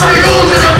Hallelujah.